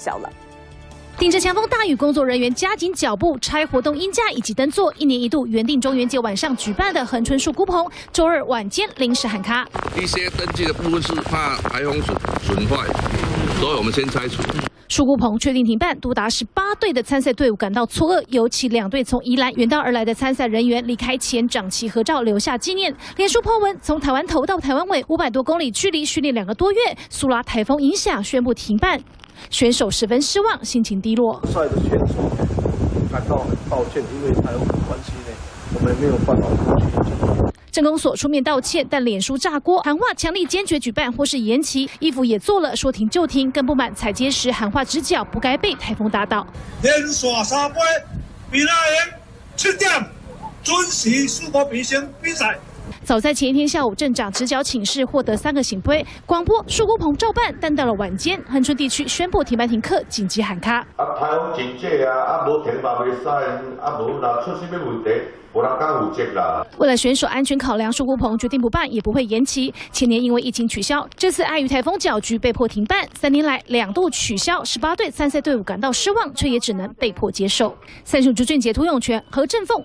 消了。顶着强风大雨，工作人员加紧脚步拆活动音架以及灯座。一年一度原定中元节晚上举办的恒春树菇棚，周二晚间临时喊卡。一些登记的部分是怕台风损损坏，所以我们先拆除。树菇棚确定停办，多达十八队的参赛队伍感到错愕，尤其两队从宜兰远道而来的参赛人员离开前掌旗合照留下纪念。连书破文，从台湾头到台湾尾五百多公里距离，训练两个多月，苏拉台风影响宣布停办。选手十分失望，心情低落。帅的选手感到很抱歉，因为台风关系呢，我们没有办法过去进行。政工所出面道歉，但脸书炸锅，喊话强力坚决举办或是延期。衣服也做了，说停就停，更不满采接时喊话直角，不该被台风打倒。连刷三杯，比那人七点准时出国比赛。早在前一天下午，镇长直角请示，获得三个醒杯，广播树菇棚照办。但到了晚间，恒春地区宣布停班停课，紧急喊卡。啊，台风警戒啊，啊无停嘛袂使，啊无若出什么问题。为了选手安全考量，树菇棚决定不办，也不会延期。前年因为疫情取消，这次碍于台风搅局被迫停办。三年来两度取消，十八队参赛队伍感到失望，却也只能被迫接受。三雄朱俊杰、涂永全、何振凤。